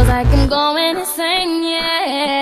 Feels like I'm going insane, yeah.